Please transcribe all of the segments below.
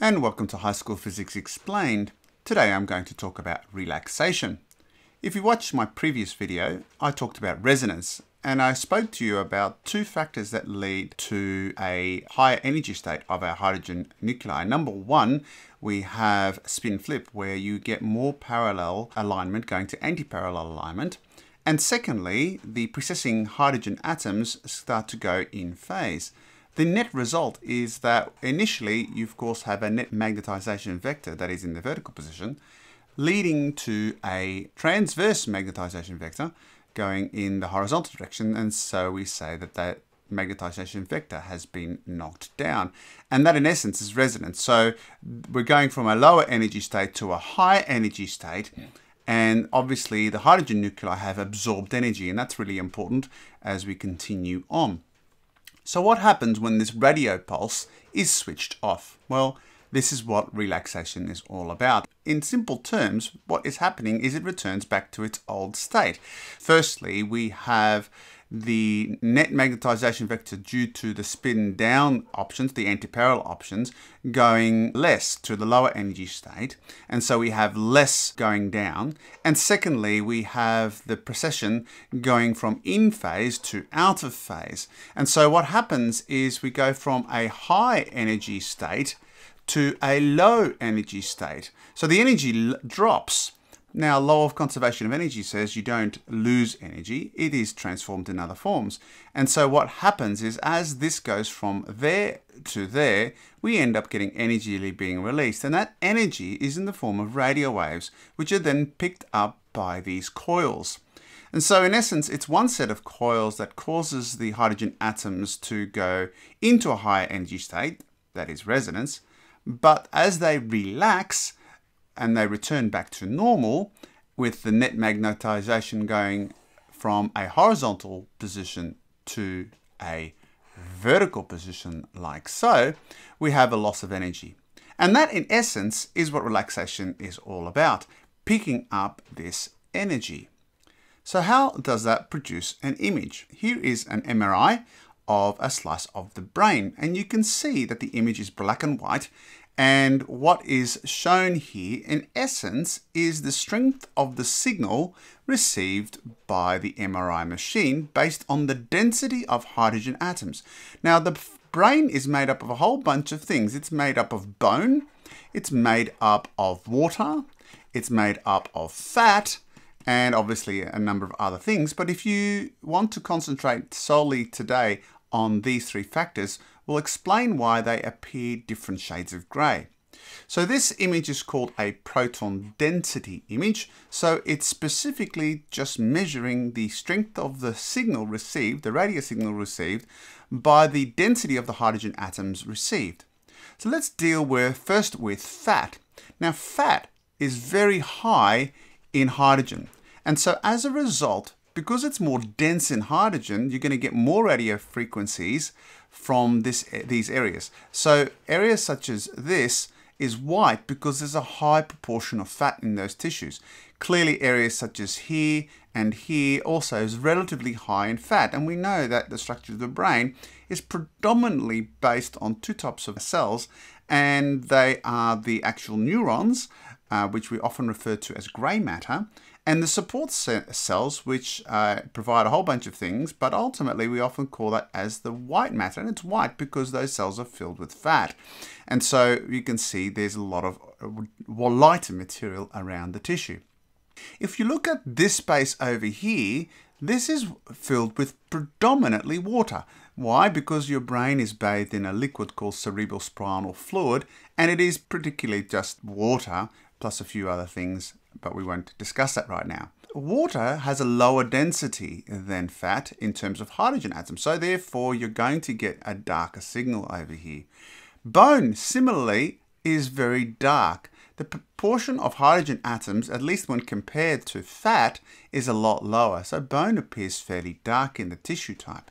And welcome to High School Physics Explained. Today I'm going to talk about relaxation. If you watched my previous video, I talked about resonance and I spoke to you about two factors that lead to a higher energy state of our hydrogen nuclei. Number one, we have spin flip where you get more parallel alignment going to anti-parallel alignment. And secondly, the precessing hydrogen atoms start to go in phase. The net result is that initially you of course have a net magnetization vector that is in the vertical position, leading to a transverse magnetization vector going in the horizontal direction. And so we say that that magnetization vector has been knocked down. And that in essence is resonance. So we're going from a lower energy state to a high energy state. Yeah. And obviously the hydrogen nuclei have absorbed energy and that's really important as we continue on. So what happens when this radio pulse is switched off? Well, this is what relaxation is all about. In simple terms, what is happening is it returns back to its old state. Firstly, we have the net magnetization vector due to the spin down options, the antiparallel options, going less to the lower energy state. And so we have less going down. And secondly, we have the precession going from in phase to out of phase. And so what happens is we go from a high energy state to a low energy state. So the energy drops now, law of conservation of energy says you don't lose energy, it is transformed in other forms. And so what happens is as this goes from there to there, we end up getting energy being released. And that energy is in the form of radio waves, which are then picked up by these coils. And so in essence, it's one set of coils that causes the hydrogen atoms to go into a higher energy state, that is resonance. But as they relax, and they return back to normal with the net magnetization going from a horizontal position to a vertical position like so, we have a loss of energy. And that in essence is what relaxation is all about, picking up this energy. So how does that produce an image? Here is an MRI of a slice of the brain and you can see that the image is black and white and what is shown here, in essence, is the strength of the signal received by the MRI machine based on the density of hydrogen atoms. Now, the brain is made up of a whole bunch of things. It's made up of bone, it's made up of water, it's made up of fat, and obviously a number of other things. But if you want to concentrate solely today on these three factors, will explain why they appear different shades of grey. So this image is called a proton density image. So it's specifically just measuring the strength of the signal received, the radio signal received, by the density of the hydrogen atoms received. So let's deal with first with fat. Now fat is very high in hydrogen. And so as a result, because it's more dense in hydrogen, you're going to get more radio frequencies from this, these areas. So areas such as this is white because there's a high proportion of fat in those tissues. Clearly areas such as here and here also is relatively high in fat. And we know that the structure of the brain is predominantly based on two types of cells and they are the actual neurons, uh, which we often refer to as grey matter, and the support cells, which uh, provide a whole bunch of things, but ultimately we often call that as the white matter. And it's white because those cells are filled with fat. And so you can see there's a lot of uh, lighter material around the tissue. If you look at this space over here, this is filled with predominantly water. Why? Because your brain is bathed in a liquid called cerebral spinal fluid, and it is particularly just water plus a few other things but we won't discuss that right now. Water has a lower density than fat in terms of hydrogen atoms, so therefore you're going to get a darker signal over here. Bone, similarly, is very dark. The proportion of hydrogen atoms, at least when compared to fat, is a lot lower, so bone appears fairly dark in the tissue type.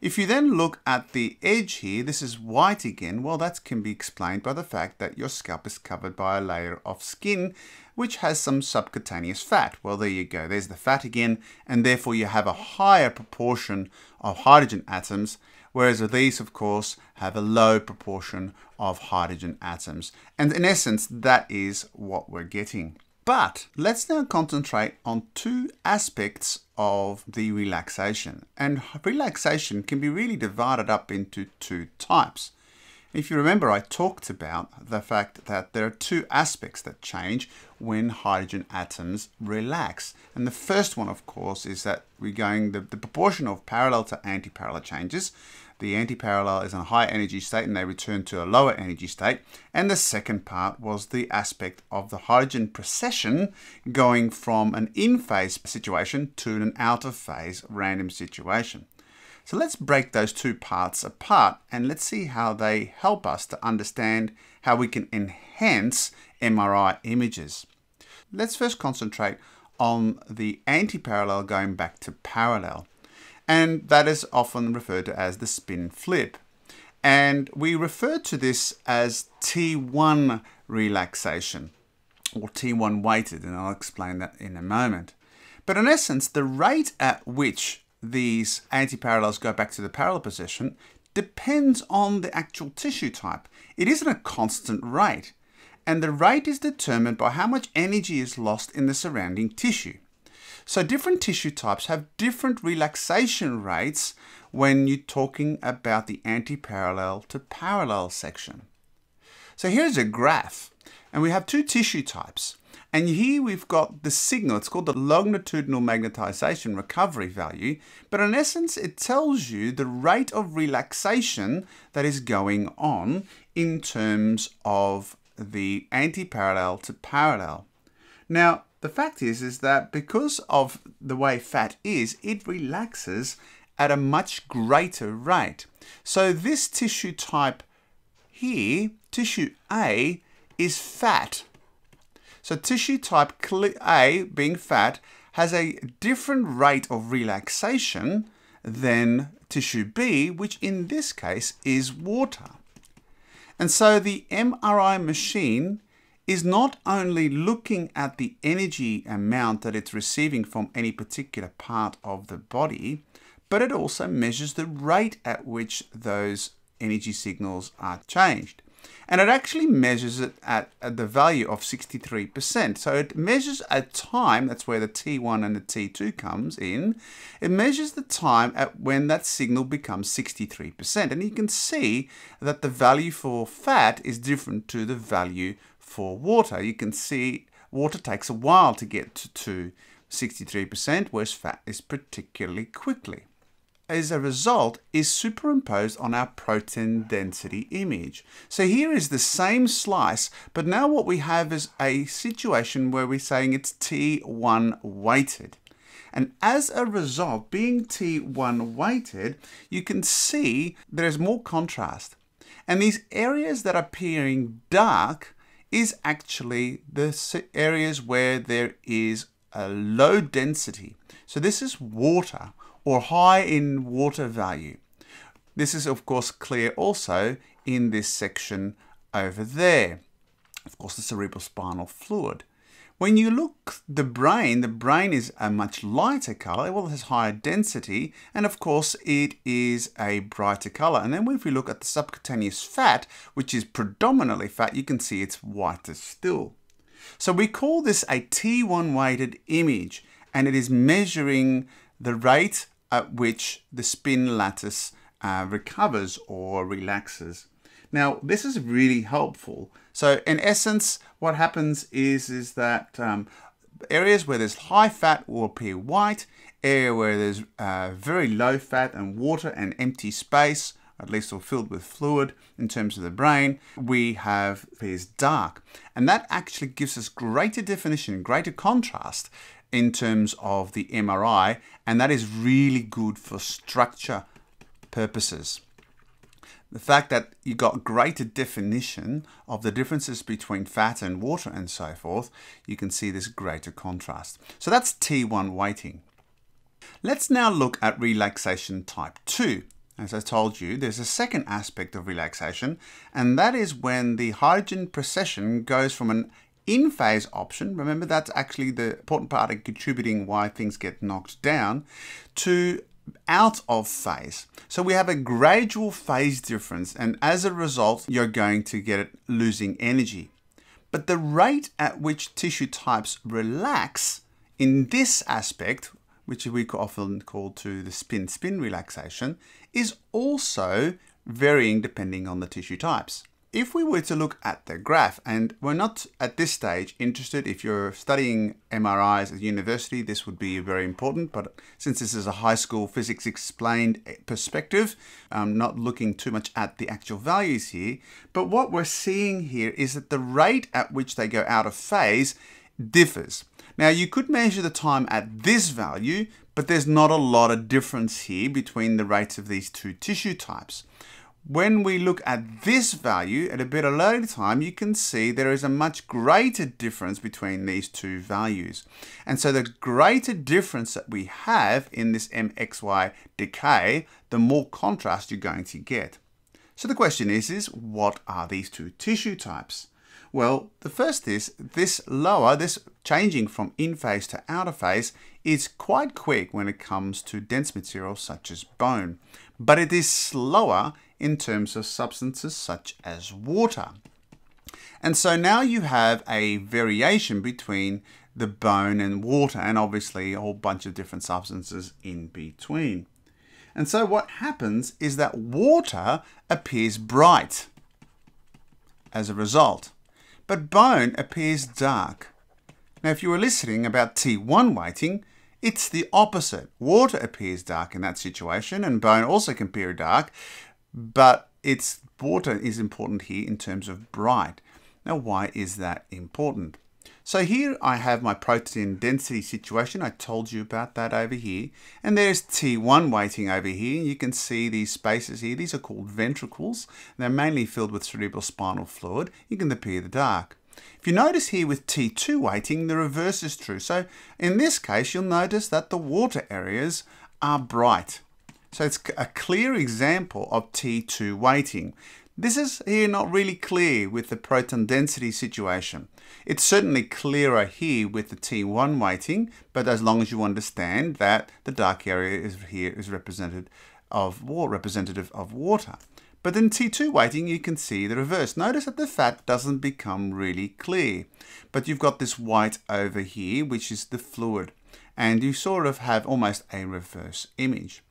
If you then look at the edge here, this is white again, well that can be explained by the fact that your scalp is covered by a layer of skin which has some subcutaneous fat. Well there you go, there's the fat again, and therefore you have a higher proportion of hydrogen atoms, whereas these of course have a low proportion of hydrogen atoms. And in essence, that is what we're getting. But let's now concentrate on two aspects of the relaxation. And relaxation can be really divided up into two types. If you remember, I talked about the fact that there are two aspects that change when hydrogen atoms relax. And the first one, of course, is that we're going, the, the proportion of parallel to anti-parallel changes the antiparallel is in a high energy state and they return to a lower energy state. And the second part was the aspect of the hydrogen precession going from an in-phase situation to an out-of-phase random situation. So let's break those two parts apart and let's see how they help us to understand how we can enhance MRI images. Let's first concentrate on the anti-parallel going back to parallel and that is often referred to as the spin flip. And we refer to this as T1 relaxation or T1 weighted, and I'll explain that in a moment. But in essence, the rate at which these antiparallels go back to the parallel position depends on the actual tissue type. It isn't a constant rate, and the rate is determined by how much energy is lost in the surrounding tissue. So different tissue types have different relaxation rates when you're talking about the anti-parallel to parallel section. So here's a graph and we have two tissue types. And here we've got the signal, it's called the longitudinal magnetization recovery value, but in essence it tells you the rate of relaxation that is going on in terms of the anti-parallel to parallel. Now, the fact is, is that because of the way fat is, it relaxes at a much greater rate. So this tissue type here, tissue A, is fat. So tissue type A, being fat, has a different rate of relaxation than tissue B, which in this case is water. And so the MRI machine is not only looking at the energy amount that it's receiving from any particular part of the body, but it also measures the rate at which those energy signals are changed. And it actually measures it at, at the value of 63%. So it measures a time, that's where the T1 and the T2 comes in. It measures the time at when that signal becomes 63%. And you can see that the value for fat is different to the value for water. You can see water takes a while to get to 63%, whereas fat is particularly quickly. As a result, is superimposed on our proton density image. So here is the same slice, but now what we have is a situation where we're saying it's T1 weighted. And as a result, being T1 weighted, you can see there's more contrast. And these areas that are appearing dark is actually the areas where there is a low density. So this is water or high in water value. This is of course clear also in this section over there. Of course the cerebrospinal fluid. When you look the brain, the brain is a much lighter color. Well, it has higher density, and of course it is a brighter color. And then if we look at the subcutaneous fat, which is predominantly fat, you can see it's whiter still. So we call this a T1 weighted image, and it is measuring the rate at which the spin lattice uh, recovers or relaxes. Now, this is really helpful. So in essence, what happens is, is that um, areas where there's high fat will appear white, area where there's uh, very low fat and water and empty space, at least or filled with fluid in terms of the brain, we have appears dark. And that actually gives us greater definition, greater contrast in terms of the MRI, and that is really good for structure purposes the fact that you got greater definition of the differences between fat and water and so forth, you can see this greater contrast. So that's T1 weighting. Let's now look at relaxation type 2. as I told you, there's a second aspect of relaxation, and that is when the hydrogen precession goes from an in phase option, remember that's actually the important part in contributing why things get knocked down, to out of phase. So we have a gradual phase difference, and as a result, you're going to get it losing energy. But the rate at which tissue types relax in this aspect, which we often call to the spin-spin relaxation, is also varying depending on the tissue types. If we were to look at the graph, and we're not at this stage interested, if you're studying MRIs at university, this would be very important, but since this is a high school physics explained eh, perspective, I'm not looking too much at the actual values here, but what we're seeing here is that the rate at which they go out of phase differs. Now you could measure the time at this value, but there's not a lot of difference here between the rates of these two tissue types. When we look at this value at a bit of later time, you can see there is a much greater difference between these two values. And so the greater difference that we have in this MXY decay, the more contrast you're going to get. So the question is, is what are these two tissue types? Well, the first is this lower, this changing from in phase to out of phase is quite quick when it comes to dense materials such as bone, but it is slower in terms of substances such as water. And so now you have a variation between the bone and water, and obviously a whole bunch of different substances in between. And so what happens is that water appears bright as a result, but bone appears dark. Now, if you were listening about T1 weighting, it's the opposite. Water appears dark in that situation, and bone also can appear dark, but its water is important here in terms of bright. Now, why is that important? So here I have my proton density situation. I told you about that over here. And there's T1 weighting over here. You can see these spaces here. These are called ventricles. They're mainly filled with cerebral spinal fluid. You can appear the dark. If you notice here with T2 weighting, the reverse is true. So in this case, you'll notice that the water areas are bright. So it's a clear example of T2 weighting. This is here not really clear with the proton density situation. It's certainly clearer here with the T1 weighting, but as long as you understand that the dark area is here is represented of water, representative of water. But in T2 weighting, you can see the reverse. Notice that the fat doesn't become really clear, but you've got this white over here, which is the fluid, and you sort of have almost a reverse image.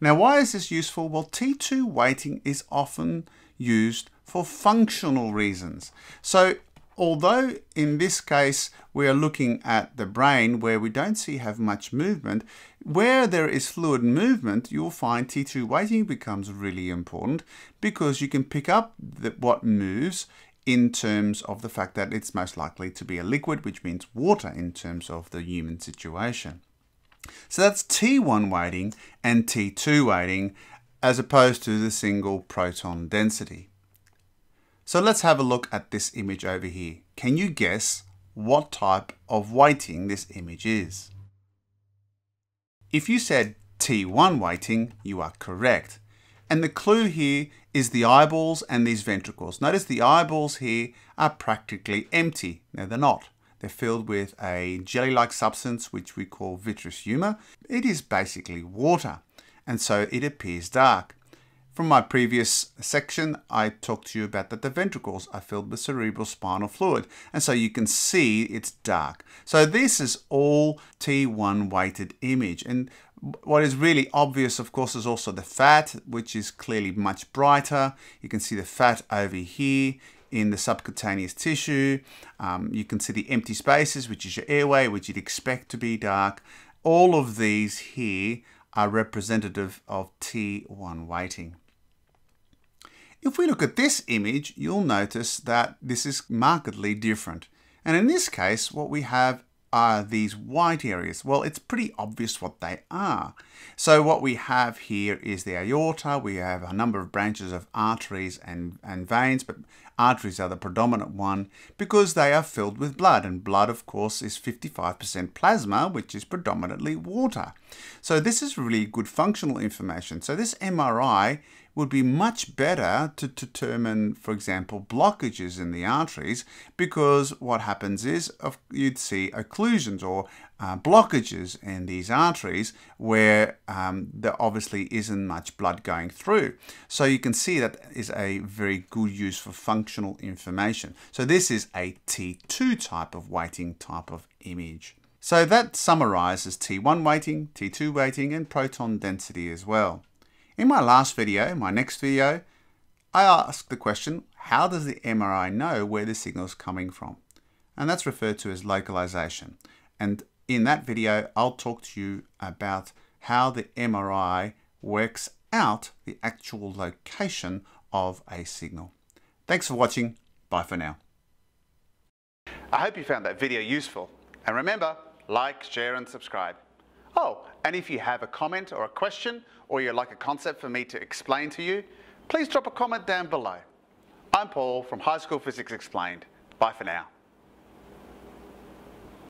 Now, why is this useful? Well, T2 weighting is often used for functional reasons. So although in this case we are looking at the brain where we don't see have much movement, where there is fluid movement, you'll find T2 weighting becomes really important because you can pick up the, what moves in terms of the fact that it's most likely to be a liquid, which means water in terms of the human situation. So that's T1 weighting and T2 weighting as opposed to the single proton density. So let's have a look at this image over here. Can you guess what type of weighting this image is? If you said T1 weighting, you are correct. And the clue here is the eyeballs and these ventricles. Notice the eyeballs here are practically empty. Now they're not. They're filled with a jelly-like substance which we call vitreous humor. It is basically water and so it appears dark. From my previous section, I talked to you about that the ventricles are filled with cerebral spinal fluid, and so you can see it's dark. So this is all T1 weighted image, and what is really obvious, of course, is also the fat, which is clearly much brighter. You can see the fat over here in the subcutaneous tissue. Um, you can see the empty spaces, which is your airway, which you'd expect to be dark. All of these here are representative of T1 weighting. If we look at this image, you'll notice that this is markedly different. And in this case, what we have are these white areas? Well, it's pretty obvious what they are. So what we have here is the aorta. We have a number of branches of arteries and, and veins, but arteries are the predominant one because they are filled with blood. And blood, of course, is 55% plasma, which is predominantly water. So this is really good functional information. So this MRI would be much better to determine, for example, blockages in the arteries because what happens is you'd see occlusions or uh, blockages in these arteries where um, there obviously isn't much blood going through. So you can see that is a very good use for functional information. So this is a T2 type of weighting type of image. So that summarizes T1 weighting, T2 weighting, and proton density as well. In my last video, my next video, I asked the question, how does the MRI know where the signal is coming from? And that's referred to as localization. And in that video, I'll talk to you about how the MRI works out the actual location of a signal. Thanks for watching. Bye for now. I hope you found that video useful. And remember, like, share and subscribe. Oh, and if you have a comment or a question, or you'd like a concept for me to explain to you, please drop a comment down below. I'm Paul from High School Physics Explained. Bye for now.